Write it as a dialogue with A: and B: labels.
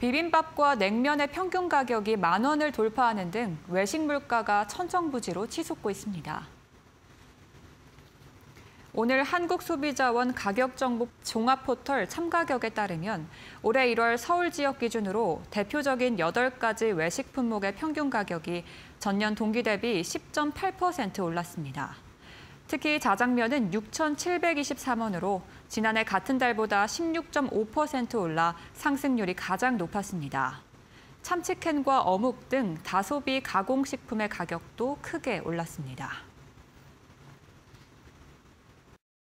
A: 비빔밥과 냉면의 평균 가격이 만 원을 돌파하는 등 외식 물가가 천정부지로 치솟고 있습니다. 오늘 한국소비자원 가격정보 종합포털 참가격에 따르면 올해 1월 서울 지역 기준으로 대표적인 8가지 외식 품목의 평균 가격이 전년 동기 대비 10.8% 올랐습니다. 특히 자장면은 6,723원으로 지난해 같은 달보다 16.5% 올라 상승률이 가장 높았습니다. 참치캔과 어묵 등 다소비 가공식품의 가격도 크게 올랐습니다.